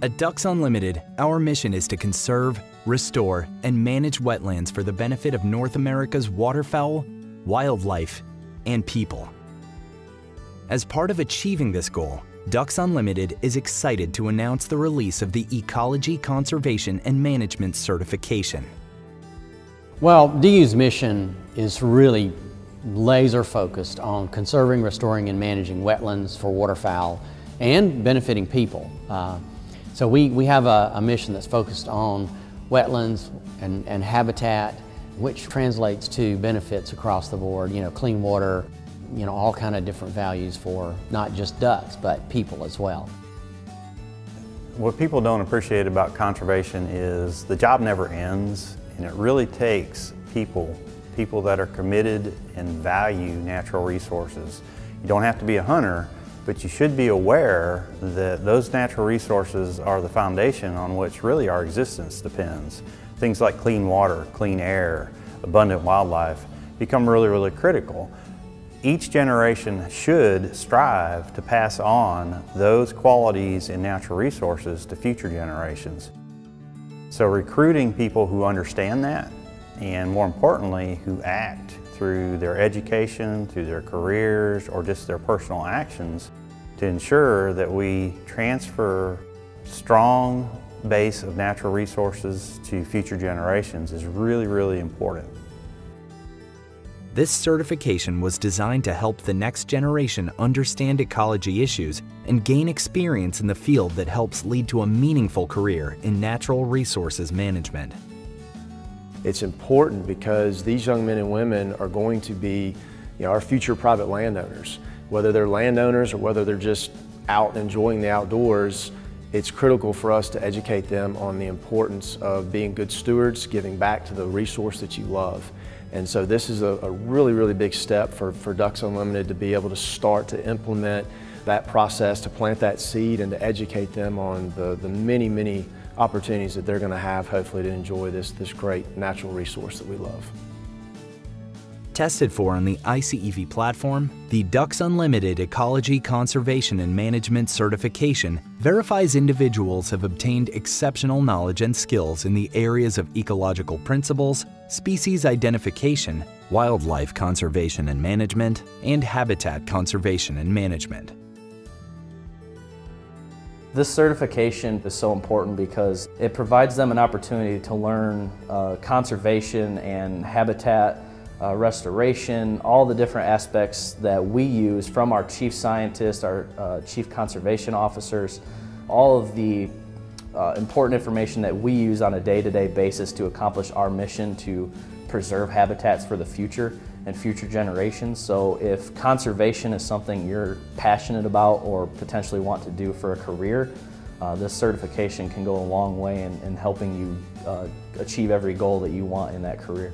At Ducks Unlimited, our mission is to conserve, restore, and manage wetlands for the benefit of North America's waterfowl, wildlife, and people. As part of achieving this goal, Ducks Unlimited is excited to announce the release of the Ecology Conservation and Management Certification. Well, DU's mission is really laser focused on conserving, restoring, and managing wetlands for waterfowl and benefiting people. Uh, so we, we have a, a, mission that's focused on wetlands and, and habitat, which translates to benefits across the board, you know, clean water, you know, all kind of different values for not just ducks, but people as well. What people don't appreciate about conservation is the job never ends and it really takes people, people that are committed and value natural resources. You don't have to be a hunter, but you should be aware that those natural resources are the foundation on which really our existence depends. Things like clean water, clean air, abundant wildlife become really, really critical. Each generation should strive to pass on those qualities and natural resources to future generations. So recruiting people who understand that and more importantly, who act through their education, through their careers, or just their personal actions to ensure that we transfer strong base of natural resources to future generations is really, really important. This certification was designed to help the next generation understand ecology issues and gain experience in the field that helps lead to a meaningful career in natural resources management. It's important because these young men and women are going to be you know, our future private landowners. Whether they're landowners or whether they're just out enjoying the outdoors, it's critical for us to educate them on the importance of being good stewards, giving back to the resource that you love. And so this is a, a really, really big step for, for Ducks Unlimited to be able to start to implement that process, to plant that seed and to educate them on the, the many, many opportunities that they're going to have hopefully to enjoy this, this great natural resource that we love. Tested for on the iCEV platform, the Ducks Unlimited Ecology Conservation and Management Certification verifies individuals have obtained exceptional knowledge and skills in the areas of ecological principles, species identification, wildlife conservation and management, and habitat conservation and management. This certification is so important because it provides them an opportunity to learn uh, conservation and habitat uh, restoration, all the different aspects that we use from our chief scientists, our uh, chief conservation officers, all of the uh, important information that we use on a day-to-day -day basis to accomplish our mission to preserve habitats for the future and future generations. So if conservation is something you're passionate about or potentially want to do for a career, uh, this certification can go a long way in, in helping you uh, achieve every goal that you want in that career.